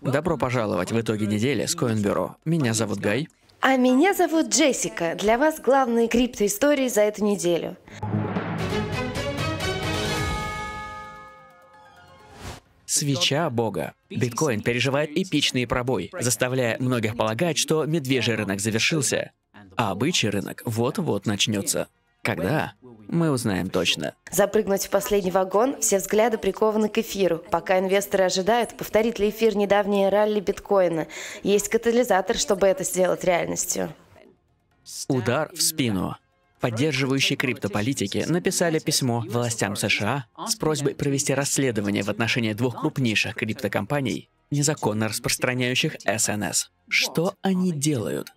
Добро пожаловать в итоги недели с Coinburo. Меня зовут Гай. А меня зовут Джессика. Для вас главные криптоистории за эту неделю. Свеча Бога. Биткоин переживает эпичный пробой, заставляя многих полагать, что медвежий рынок завершился, а бычий рынок вот-вот начнется. Когда? Мы узнаем точно. Запрыгнуть в последний вагон, все взгляды прикованы к эфиру. Пока инвесторы ожидают, повторит ли эфир недавнее ралли биткоина. Есть катализатор, чтобы это сделать реальностью. Удар в спину. Поддерживающие криптополитики написали письмо властям США с просьбой провести расследование в отношении двух крупнейших криптокомпаний, незаконно распространяющих СНС. Что они делают?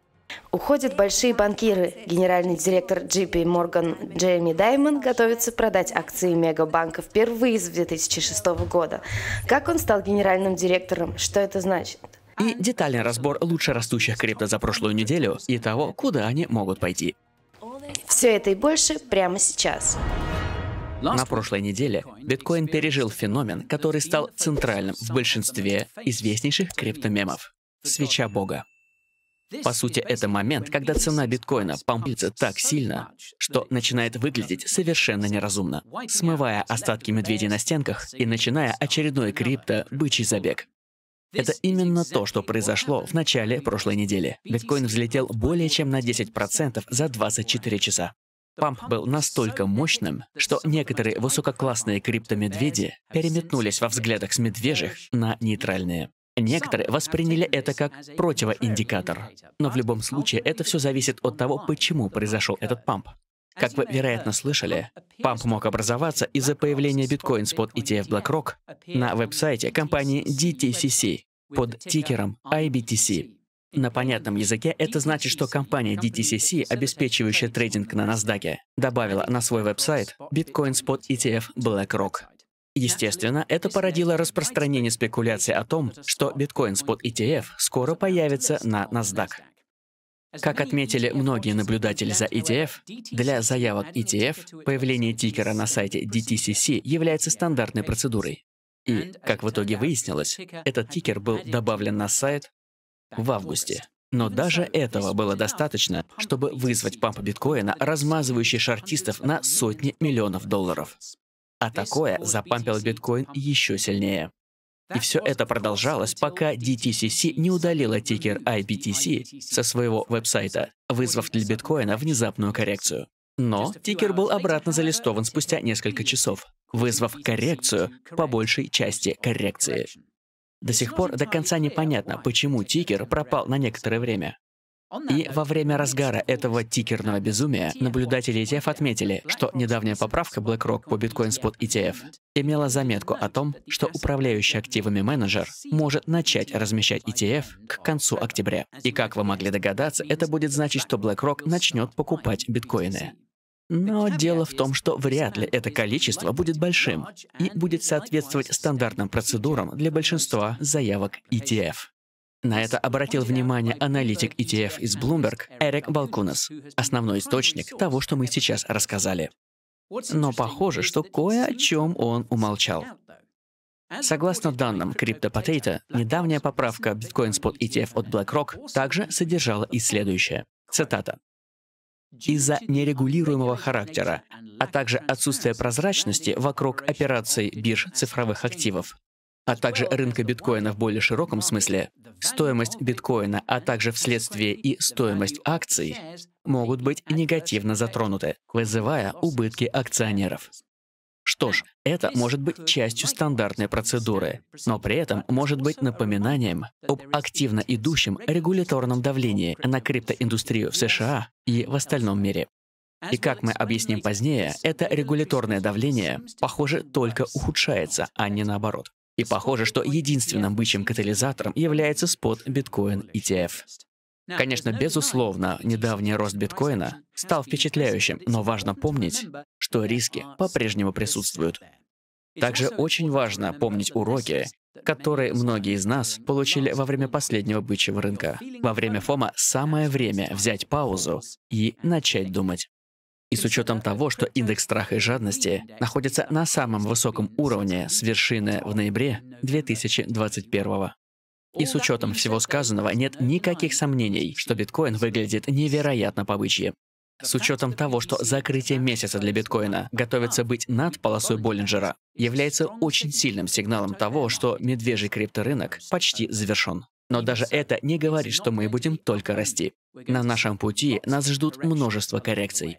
Уходят большие банкиры. Генеральный директор JP Morgan Джейми Даймон готовится продать акции Мегабанка впервые с 2006 года. Как он стал генеральным директором? Что это значит? И детальный разбор лучше растущих крипто за прошлую неделю и того, куда они могут пойти. Все это и больше прямо сейчас. На прошлой неделе биткоин пережил феномен, который стал центральным в большинстве известнейших криптомемов – свеча бога. По сути, это момент, когда цена биткоина помпится так сильно, что начинает выглядеть совершенно неразумно, смывая остатки медведей на стенках и начиная очередной крипто-бычий забег. Это именно то, что произошло в начале прошлой недели. Биткоин взлетел более чем на 10% за 24 часа. Памп был настолько мощным, что некоторые высококлассные криптомедведи переметнулись во взглядах с медвежьих на нейтральные. Некоторые восприняли это как противоиндикатор. Но в любом случае это все зависит от того, почему произошел этот памп. Как вы, вероятно, слышали, памп мог образоваться из-за появления биткоин спот ETF BlackRock на веб-сайте компании DTCC под тикером IBTC. На понятном языке это значит, что компания DTCC, обеспечивающая трейдинг на NASDAQ, добавила на свой веб-сайт биткоин спот ETF BlackRock. Естественно, это породило распространение спекуляций о том, что биткоин спот ETF скоро появится на NASDAQ. Как отметили многие наблюдатели за ETF, для заявок ETF появление тикера на сайте DTCC является стандартной процедурой. И, как в итоге выяснилось, этот тикер был добавлен на сайт в августе. Но даже этого было достаточно, чтобы вызвать памп биткоина, размазывающий шартистов на сотни миллионов долларов. А такое запампило биткоин еще сильнее. И все это продолжалось, пока DTCC не удалила тикер IBTC со своего веб-сайта, вызвав для биткоина внезапную коррекцию. Но тикер был обратно залистован спустя несколько часов, вызвав коррекцию по большей части коррекции. До сих пор до конца непонятно, почему тикер пропал на некоторое время. И во время разгара этого тикерного безумия наблюдатели ETF отметили, что недавняя поправка BlackRock по Bitcoin Spot ETF имела заметку о том, что управляющий активами менеджер может начать размещать ETF к концу октября. И как вы могли догадаться, это будет значить, что BlackRock начнет покупать биткоины. Но дело в том, что вряд ли это количество будет большим и будет соответствовать стандартным процедурам для большинства заявок ETF. На это обратил внимание аналитик ETF из Bloomberg Эрик Балкунас, основной источник того, что мы сейчас рассказали. Но похоже, что кое о чем он умолчал. Согласно данным CryptoPotato, недавняя поправка Bitcoin Spot ETF от BlackRock также содержала и следующее. Цитата. Из-за нерегулируемого характера, а также отсутствия прозрачности вокруг операций бирж цифровых активов, а также рынка биткоина в более широком смысле, стоимость биткоина, а также вследствие и стоимость акций могут быть негативно затронуты, вызывая убытки акционеров. Что ж, это может быть частью стандартной процедуры, но при этом может быть напоминанием об активно идущем регуляторном давлении на криптоиндустрию в США и в остальном мире. И как мы объясним позднее, это регуляторное давление, похоже, только ухудшается, а не наоборот. И похоже, что единственным бычьим катализатором является спот биткоин ETF. Конечно, безусловно, недавний рост биткоина стал впечатляющим, но важно помнить, что риски по-прежнему присутствуют. Также очень важно помнить уроки, которые многие из нас получили во время последнего бычьего рынка. Во время ФОМа самое время взять паузу и начать думать. И с учетом того, что индекс страха и жадности находится на самом высоком уровне с вершины в ноябре 2021 И с учетом всего сказанного нет никаких сомнений, что биткоин выглядит невероятно побычье. С учетом того, что закрытие месяца для биткоина готовится быть над полосой Боллинджера, является очень сильным сигналом того, что медвежий крипторынок почти завершен. Но даже это не говорит, что мы будем только расти. На нашем пути нас ждут множество коррекций.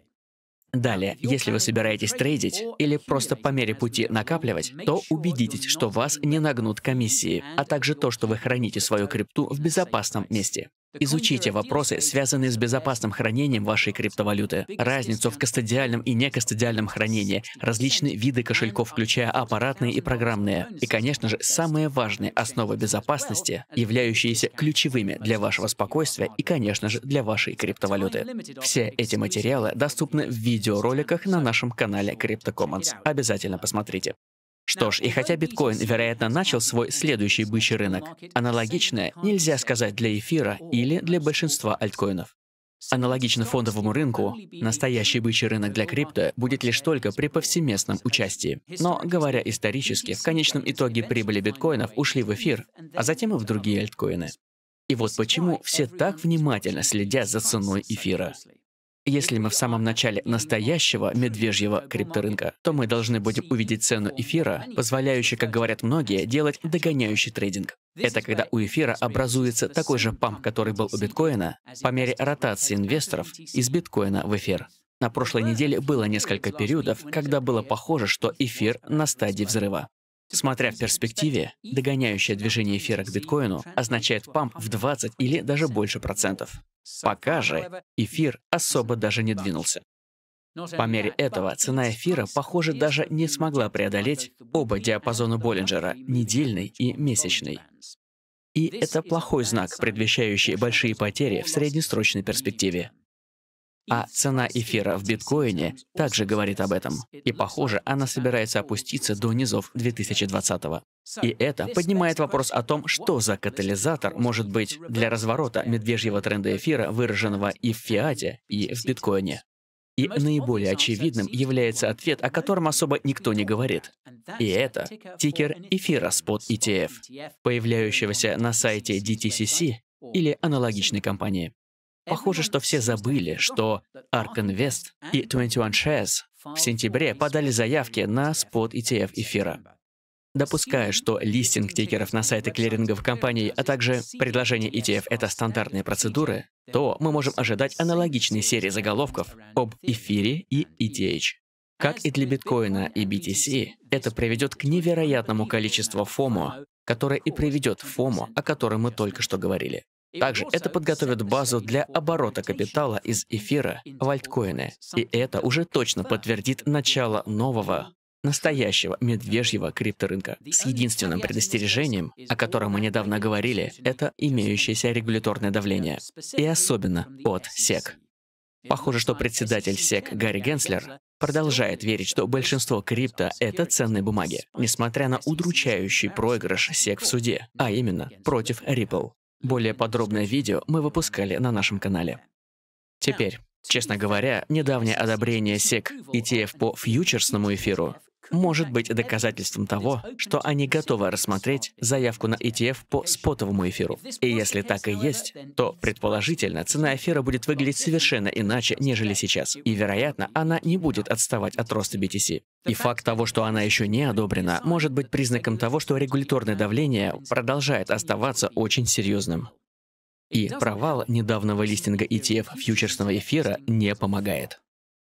Далее, если вы собираетесь трейдить или просто по мере пути накапливать, то убедитесь, что вас не нагнут комиссии, а также то, что вы храните свою крипту в безопасном месте. Изучите вопросы, связанные с безопасным хранением вашей криптовалюты, разницу в кастодиальном и некастодиальном хранении, различные виды кошельков, включая аппаратные и программные, и, конечно же, самые важные основы безопасности, являющиеся ключевыми для вашего спокойствия и, конечно же, для вашей криптовалюты. Все эти материалы доступны в видеороликах на нашем канале CryptoCommons. Обязательно посмотрите. Что ж, и хотя биткоин, вероятно, начал свой следующий бычий рынок, аналогичное нельзя сказать для эфира или для большинства альткоинов. Аналогично фондовому рынку, настоящий бычий рынок для крипто будет лишь только при повсеместном участии. Но, говоря исторически, в конечном итоге прибыли биткоинов ушли в эфир, а затем и в другие альткоины. И вот почему все так внимательно следят за ценой эфира. Если мы в самом начале настоящего медвежьего крипторынка, то мы должны будем увидеть цену эфира, позволяющую, как говорят многие, делать догоняющий трейдинг. Это когда у эфира образуется такой же памп, который был у биткоина, по мере ротации инвесторов из биткоина в эфир. На прошлой неделе было несколько периодов, когда было похоже, что эфир на стадии взрыва. Смотря в перспективе, догоняющее движение эфира к биткоину означает памп в 20 или даже больше процентов. Пока же эфир особо даже не двинулся. По мере этого цена эфира, похоже, даже не смогла преодолеть оба диапазона Боллинджера, недельный и месячный. И это плохой знак, предвещающий большие потери в среднесрочной перспективе. А цена эфира в биткоине также говорит об этом. И похоже, она собирается опуститься до низов 2020 -го. И это поднимает вопрос о том, что за катализатор может быть для разворота медвежьего тренда эфира, выраженного и в фиате, и в биткоине. И наиболее очевидным является ответ, о котором особо никто не говорит. И это тикер эфира Spot ETF, появляющегося на сайте DTCC или аналогичной компании. Похоже, что все забыли, что ARK Invest и 21 Shares в сентябре подали заявки на спот ETF эфира. Допуская, что листинг тикеров на сайты клиринговых компаний, а также предложение ETF — это стандартные процедуры, то мы можем ожидать аналогичной серии заголовков об эфире и ETH. Как и для биткоина и BTC, это приведет к невероятному количеству FOMO, которое и приведет к FOMO, о котором мы только что говорили. Также это подготовит базу для оборота капитала из эфира в альткоины. И это уже точно подтвердит начало нового, настоящего медвежьего крипторынка. С единственным предостережением, о котором мы недавно говорили, это имеющееся регуляторное давление. И особенно от SEC. Похоже, что председатель SEC Гарри Генслер продолжает верить, что большинство крипто — это ценные бумаги, несмотря на удручающий проигрыш SEC в суде, а именно против Ripple. Более подробное видео мы выпускали на нашем канале. Теперь, честно говоря, недавнее одобрение SEC ETF по фьючерсному эфиру может быть доказательством того, что они готовы рассмотреть заявку на ETF по спотовому эфиру. И если так и есть, то, предположительно, цена эфира будет выглядеть совершенно иначе, нежели сейчас. И, вероятно, она не будет отставать от роста BTC. И факт того, что она еще не одобрена, может быть признаком того, что регуляторное давление продолжает оставаться очень серьезным. И провал недавнего листинга ETF фьючерсного эфира не помогает.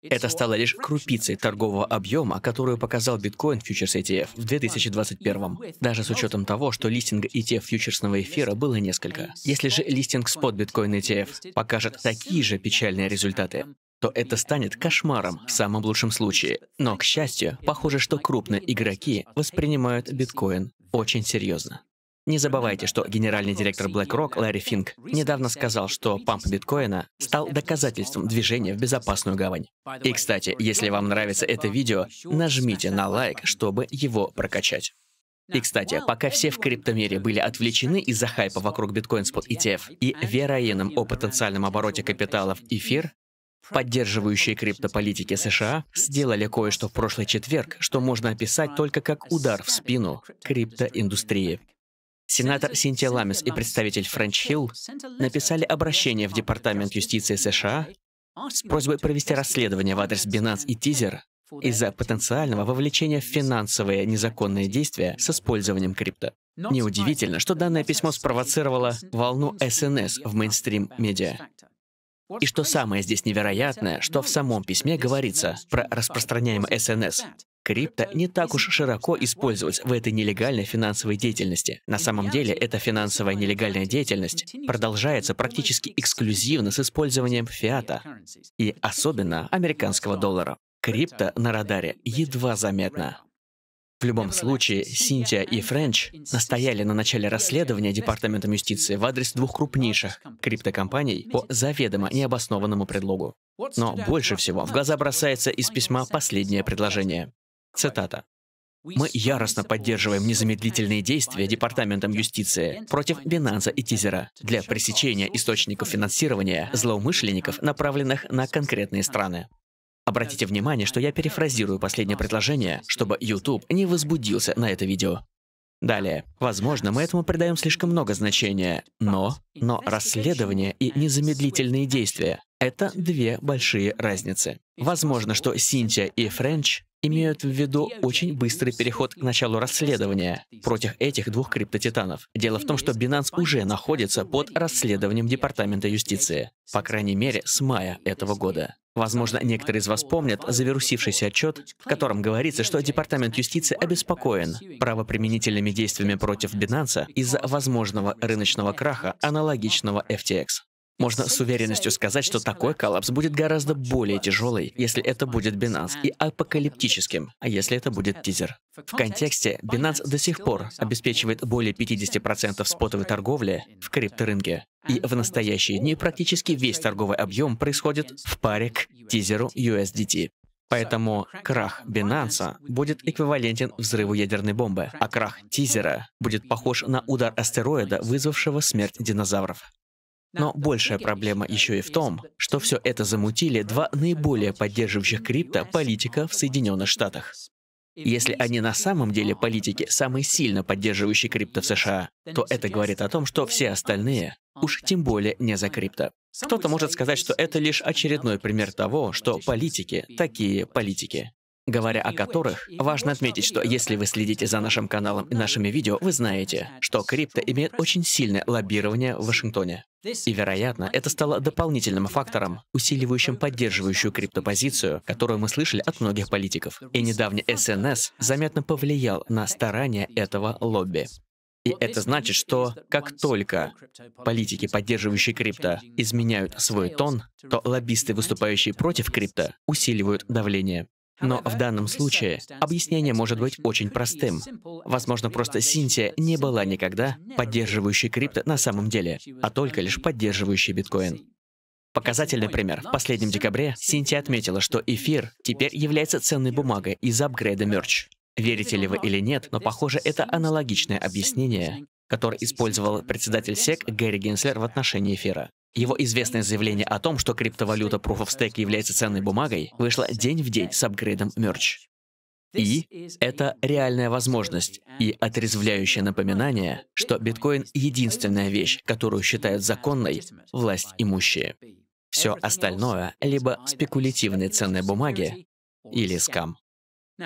Это стало лишь крупицей торгового объема, которую показал биткоин фьючерс ETF в 2021. Даже с учетом того, что листинга ETF фьючерсного эфира было несколько. Если же листинг спот биткоин ETF покажет такие же печальные результаты, то это станет кошмаром в самом лучшем случае. Но, к счастью, похоже, что крупные игроки воспринимают биткоин очень серьезно. Не забывайте, что генеральный директор BlackRock Ларри Финк недавно сказал, что памп биткоина стал доказательством движения в безопасную гавань. И, кстати, если вам нравится это видео, нажмите на лайк, чтобы его прокачать. И, кстати, пока все в криптомире были отвлечены из-за хайпа вокруг биткоин спот ETF и вероятным о потенциальном обороте капиталов эфир, поддерживающие криптополитики США сделали кое-что в прошлый четверг, что можно описать только как удар в спину криптоиндустрии. Сенатор Синтия Ламис и представитель Френч Хилл написали обращение в Департамент юстиции США с просьбой провести расследование в адрес Binance и Teaser из-за потенциального вовлечения в финансовые незаконные действия с использованием крипто. Неудивительно, что данное письмо спровоцировало волну СНС в мейнстрим-медиа. И что самое здесь невероятное, что в самом письме говорится про распространяемый СНС. Крипто не так уж широко использовать в этой нелегальной финансовой деятельности. На самом деле, эта финансовая нелегальная деятельность продолжается практически эксклюзивно с использованием фиата и особенно американского доллара. Крипто на радаре едва заметно. В любом случае, Синтия и Френч настояли на начале расследования Департаментом юстиции в адрес двух крупнейших криптокомпаний по заведомо необоснованному предлогу. Но больше всего в глаза бросается из письма последнее предложение. Цитата. Мы яростно поддерживаем незамедлительные действия Департаментом юстиции против Бинанса и Тизера для пресечения источников финансирования злоумышленников, направленных на конкретные страны. Обратите внимание, что я перефразирую последнее предложение, чтобы YouTube не возбудился на это видео. Далее. Возможно, мы этому придаем слишком много значения, но... Но расследование и незамедлительные действия — это две большие разницы. Возможно, что Синтия и Френч имеют в виду очень быстрый переход к началу расследования против этих двух криптотитанов. Дело в том, что Binance уже находится под расследованием Департамента юстиции, по крайней мере, с мая этого года. Возможно, некоторые из вас помнят завирусившийся отчет, в котором говорится, что Департамент юстиции обеспокоен правоприменительными действиями против Binance из-за возможного рыночного краха, аналогичного FTX. Можно с уверенностью сказать, что такой коллапс будет гораздо более тяжелый, если это будет Binance, и апокалиптическим, а если это будет тизер. В контексте, Binance до сих пор обеспечивает более 50% спотовой торговли в крипторынке, и в настоящие дни практически весь торговый объем происходит в паре к тизеру USDT. Поэтому крах Binance будет эквивалентен взрыву ядерной бомбы, а крах тизера будет похож на удар астероида, вызвавшего смерть динозавров. Но большая проблема еще и в том, что все это замутили два наиболее поддерживающих крипто политика в Соединенных Штатах. Если они на самом деле политики, самые сильно поддерживающие крипто в США, то это говорит о том, что все остальные уж тем более не за крипто. Кто-то может сказать, что это лишь очередной пример того, что политики такие политики говоря о которых, важно отметить, что если вы следите за нашим каналом и нашими видео, вы знаете, что крипто имеет очень сильное лоббирование в Вашингтоне. И, вероятно, это стало дополнительным фактором, усиливающим поддерживающую криптопозицию, которую мы слышали от многих политиков. И недавний СНС заметно повлиял на старания этого лобби. И это значит, что как только политики, поддерживающие крипто, изменяют свой тон, то лоббисты, выступающие против крипто, усиливают давление. Но в данном случае объяснение может быть очень простым. Возможно, просто Синтия не была никогда поддерживающей крипто на самом деле, а только лишь поддерживающей биткоин. Показательный пример. В последнем декабре Синтия отметила, что эфир теперь является ценной бумагой из апгрейда мерч. Верите ли вы или нет, но похоже, это аналогичное объяснение, которое использовал председатель СЕК Гэри Генслер в отношении эфира. Его известное заявление о том, что криптовалюта Proof of Stake является ценной бумагой, вышло день в день с апгрейдом Merge. И это реальная возможность и отрезвляющее напоминание, что биткоин — единственная вещь, которую считают законной власть имущие. Все остальное — либо спекулятивные ценные бумаги или скам.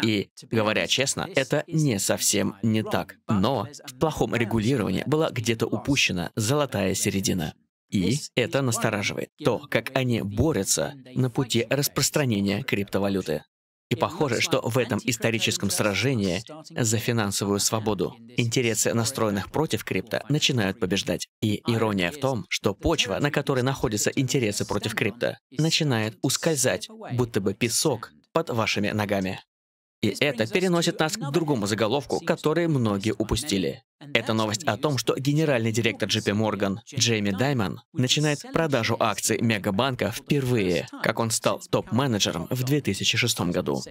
И, говоря честно, это не совсем не так. Но в плохом регулировании была где-то упущена золотая середина. И это настораживает то, как они борются на пути распространения криптовалюты. И похоже, что в этом историческом сражении за финансовую свободу интересы настроенных против крипто начинают побеждать. И ирония в том, что почва, на которой находятся интересы против крипто, начинает ускользать, будто бы песок под вашими ногами. И это переносит нас к другому заголовку, который многие упустили. Это новость о том, что генеральный директор JP Morgan Джейми Даймон начинает продажу акций Мегабанка впервые, как он стал топ-менеджером в 2006 году.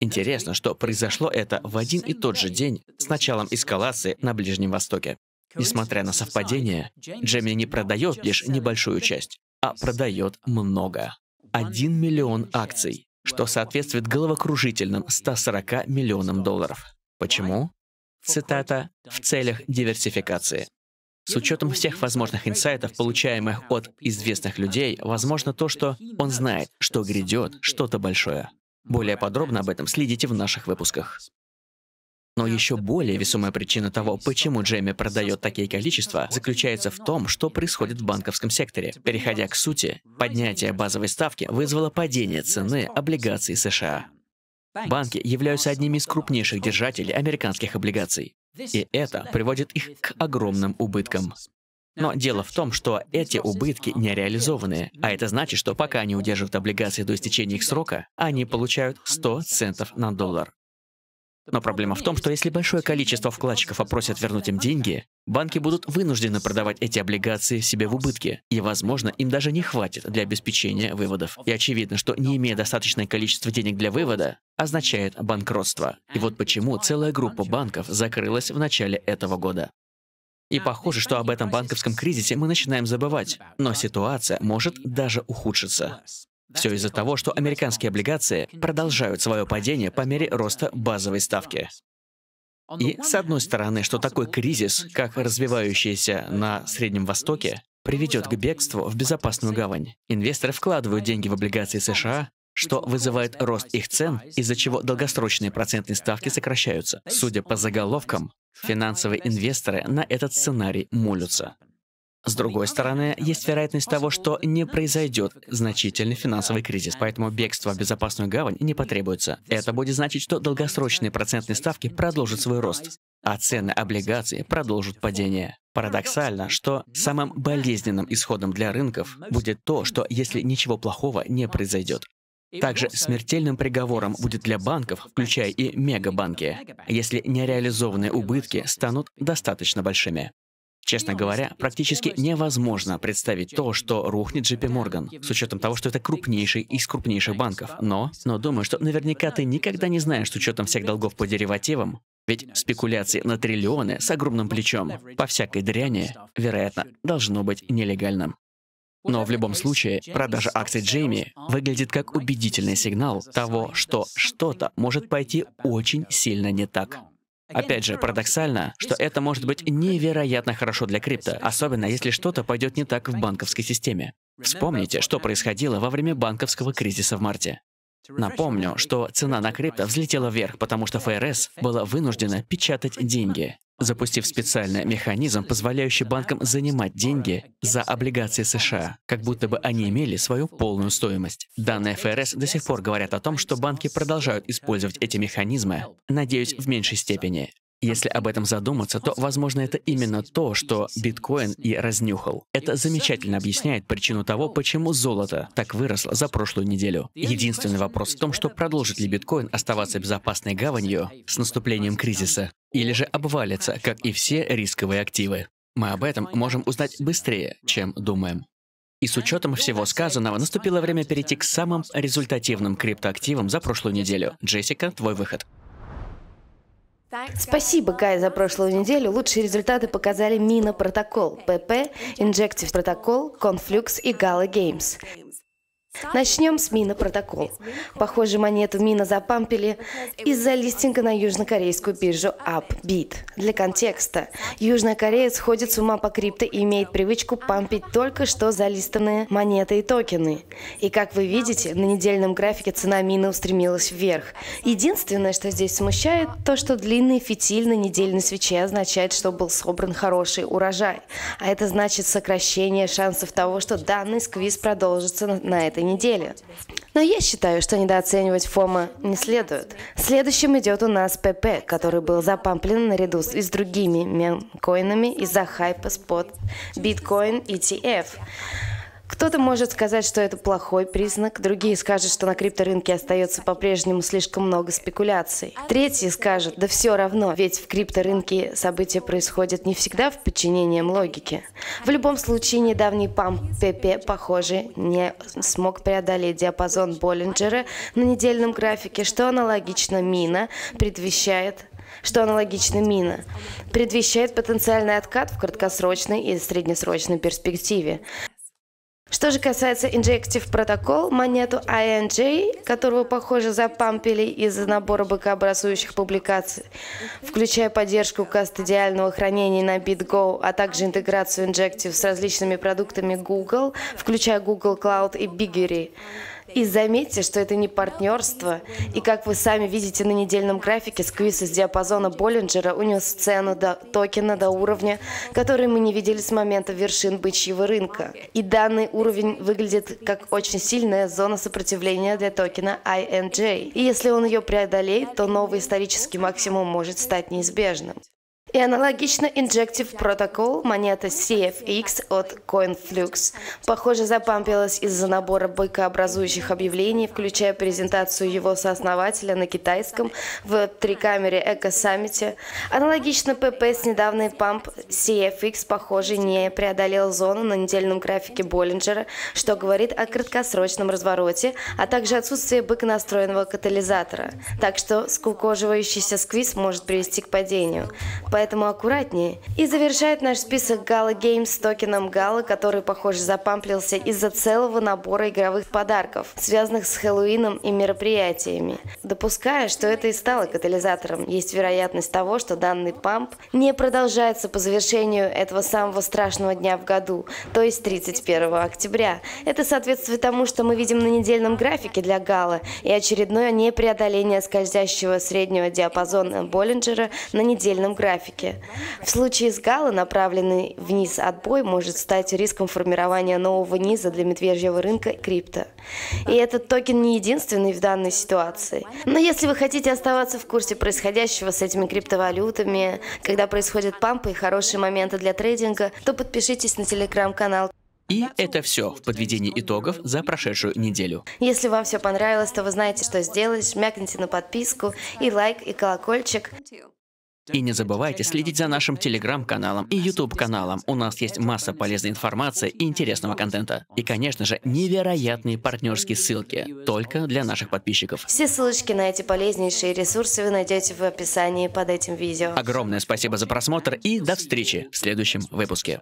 Интересно, что произошло это в один и тот же день с началом эскалации на Ближнем Востоке. Несмотря на совпадение, Джейми не продает лишь небольшую часть, а продает много. 1 миллион акций что соответствует головокружительным 140 миллионам долларов. Почему? цитата, «в целях диверсификации». С учетом всех возможных инсайтов, получаемых от известных людей, возможно то, что он знает, что грядет что-то большое. Более подробно об этом следите в наших выпусках. Но еще более весомая причина того, почему Джейми продает такие количества, заключается в том, что происходит в банковском секторе. Переходя к сути, поднятие базовой ставки вызвало падение цены облигаций США. Банки являются одними из крупнейших держателей американских облигаций. И это приводит их к огромным убыткам. Но дело в том, что эти убытки не реализованы, а это значит, что пока они удерживают облигации до истечения их срока, они получают 100 центов на доллар. Но проблема в том, что если большое количество вкладчиков попросят вернуть им деньги, банки будут вынуждены продавать эти облигации себе в убытке, и, возможно, им даже не хватит для обеспечения выводов. И очевидно, что не имея достаточное количество денег для вывода, означает банкротство. И вот почему целая группа банков закрылась в начале этого года. И похоже, что об этом банковском кризисе мы начинаем забывать, но ситуация может даже ухудшиться. Все из-за того, что американские облигации продолжают свое падение по мере роста базовой ставки. И, с одной стороны, что такой кризис, как развивающийся на Среднем Востоке, приведет к бегству в безопасную гавань. Инвесторы вкладывают деньги в облигации США, что вызывает рост их цен, из-за чего долгосрочные процентные ставки сокращаются. Судя по заголовкам, финансовые инвесторы на этот сценарий молятся. С другой стороны, есть вероятность того, что не произойдет значительный финансовый кризис, поэтому бегство в безопасную гавань не потребуется. Это будет значить, что долгосрочные процентные ставки продолжат свой рост, а цены облигаций продолжат падение. Парадоксально, что самым болезненным исходом для рынков будет то, что если ничего плохого не произойдет. Также смертельным приговором будет для банков, включая и мегабанки, если нереализованные убытки станут достаточно большими. Честно говоря, практически невозможно представить то, что рухнет JP Morgan, с учетом того, что это крупнейший из крупнейших банков. Но, но думаю, что наверняка ты никогда не знаешь, с учетом всех долгов по деривативам, ведь спекуляции на триллионы с огромным плечом по всякой дряни, вероятно, должно быть нелегальным. Но в любом случае, продажа акций Джейми выглядит как убедительный сигнал того, что что-то может пойти очень сильно не так. Опять же, парадоксально, что это может быть невероятно хорошо для крипто, особенно если что-то пойдет не так в банковской системе. Вспомните, что происходило во время банковского кризиса в марте. Напомню, что цена на крипто взлетела вверх, потому что ФРС была вынуждена печатать деньги запустив специальный механизм, позволяющий банкам занимать деньги за облигации США, как будто бы они имели свою полную стоимость. Данные ФРС до сих пор говорят о том, что банки продолжают использовать эти механизмы, надеюсь, в меньшей степени. Если об этом задуматься, то, возможно, это именно то, что биткоин и разнюхал. Это замечательно объясняет причину того, почему золото так выросло за прошлую неделю. Единственный вопрос в том, что продолжит ли биткоин оставаться безопасной гаванью с наступлением кризиса, или же обвалится, как и все рисковые активы. Мы об этом можем узнать быстрее, чем думаем. И с учетом всего сказанного, наступило время перейти к самым результативным криптоактивам за прошлую неделю. Джессика, твой выход. Спасибо, Гай, за прошлую неделю. Лучшие результаты показали Мина Протокол, ПП, Injective Протокол, Conflux и Gala Games. Начнем с Мина Протокол. Похоже, монету Мина запампили из-за листинга на южнокорейскую биржу Upbeat. Для контекста, Южная Корея сходит с ума по крипто и имеет привычку пампить только что залистанные монеты и токены. И как вы видите, на недельном графике цена Мина устремилась вверх. Единственное, что здесь смущает, то, что длинный фитиль на недельной свече означает, что был собран хороший урожай. А это значит сокращение шансов того, что данный сквиз продолжится на этой неделе. Но я считаю, что недооценивать ФОМа не следует. Следующим идет у нас ПП, который был запамплен наряду с, с другими мемкоинами из-за хайпа спот биткоин ETF. Кто-то может сказать, что это плохой признак, другие скажут, что на крипторынке остается по-прежнему слишком много спекуляций. Третьи скажут, да все равно, ведь в крипторынке события происходят не всегда в подчинении логике. В любом случае, недавний памп ПП, похоже, не смог преодолеть диапазон Боллинджера на недельном графике, что аналогично Мина предвещает что аналогично мина, предвещает потенциальный откат в краткосрочной и среднесрочной перспективе. Что же касается Injective Protocol, монету INJ, которую, похоже, запампили из-за набора бокообразующих публикаций, включая поддержку кастодиального хранения на BitGo, а также интеграцию Injective с различными продуктами Google, включая Google Cloud и Biggery. И заметьте, что это не партнерство. И как вы сами видите на недельном графике, сквиз из диапазона Боллинджера унес цену до токена до уровня, который мы не видели с момента вершин бычьего рынка. И данный уровень выглядит как очень сильная зона сопротивления для токена INJ. И если он ее преодолеет, то новый исторический максимум может стать неизбежным. И аналогично Injective Protocol, монета CFX от CoinFlux, похоже, запампилась из-за набора быкообразующих объявлений, включая презентацию его сооснователя на китайском в трикамере Эко Саммите. Аналогично PP с недавний памп CFX, похоже, не преодолел зону на недельном графике Боллинджера, что говорит о краткосрочном развороте, а также отсутствии быконастроенного катализатора. Так что скукоживающийся сквиз может привести к падению. Поэтому поэтому аккуратнее. И завершает наш список Gala Games с токеном Gala, который, похоже, запамплился из-за целого набора игровых подарков, связанных с Хэллоуином и мероприятиями. Допуская, что это и стало катализатором, есть вероятность того, что данный памп не продолжается по завершению этого самого страшного дня в году, то есть 31 октября. Это соответствует тому, что мы видим на недельном графике для Гала и очередное непреодоление скользящего среднего диапазона Боллинджера на недельном графике графике. В случае с Гала направленный вниз отбой может стать риском формирования нового низа для медвежьего рынка крипто. И этот токен не единственный в данной ситуации. Но если вы хотите оставаться в курсе происходящего с этими криптовалютами, когда происходят пампы и хорошие моменты для трейдинга, то подпишитесь на телеграм-канал и это все в подведении итогов за прошедшую неделю. Если вам все понравилось, то вы знаете, что сделать. Жмякните на подписку и лайк, и колокольчик. И не забывайте следить за нашим телеграм-каналом и YouTube-каналом. У нас есть масса полезной информации и интересного контента. И, конечно же, невероятные партнерские ссылки только для наших подписчиков. Все ссылочки на эти полезнейшие ресурсы вы найдете в описании под этим видео. Огромное спасибо за просмотр и до встречи в следующем выпуске.